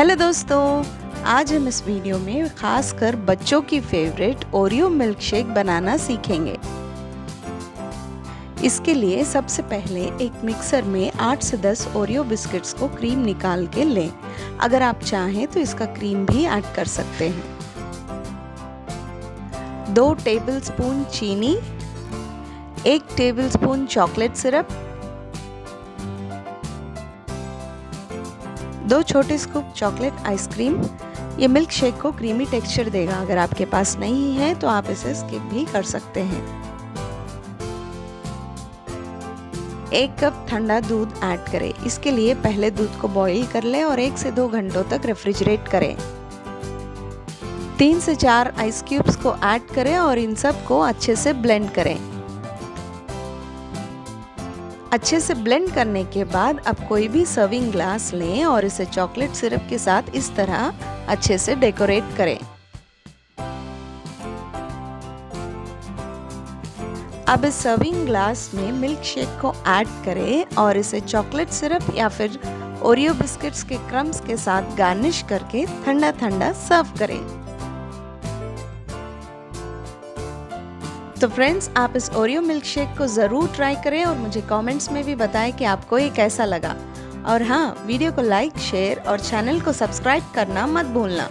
Hello दोस्तों, आज हम इस वीडियो में खास कर बच्चों की फेवरेट ओरियो मिल्क शेक बनाना सीखेंगे। इसके लिए सबसे पहले एक मिक्सर में 8 से 10 ओरियो बिस्किट्स को क्रीम निकाल के लें। अगर आप चाहें तो इसका क्रीम भी ऐड कर सकते हैं। दो टेबलस्पून चीनी, एक टेबलस्पून चॉकलेट सिरप दो छोटे स्कूप चॉकलेट आइसक्रीम ये मिल्क शेक को क्रीमी टेक्सचर देगा। अगर आपके पास नहीं है तो आप इसे स्किप भी कर सकते हैं। एक कप ठंडा दूध ऐड करें। इसके लिए पहले दूध को बॉईल कर लें और एक से दो घंटों तक रेफ्रिजरेट करें। तीन से चार आइस क्यूब्स को ऐड करें और इन सबको अच्छे से ब्लेंड करें। अच्छे से ब्लेंड करने के बाद अब कोई भी सर्विंग ग्लास लें और इसे चॉकलेट सिरप के साथ इस तरह अच्छे से डेकोरेट करें। अब इस सर्विंग ग्लास में मिल्क शेक को ऐड करें और इसे चॉकलेट सिरप या फिर ओरियो बिस्किट्स के क्रम्स के साथ गार्निश करके ठंडा ठंडा सर्व करें। तो फ्रेंड्स आप इस ओरियो मिल्क शेक को ज़रूर ट्राई करें और मुझे कमेंट्स में भी बताएँ कि आपको ये कैसा लगा। और हाँ वीडियो को लाइक शेयर और चैनल को सब्सक्राइब करना मत भूलना।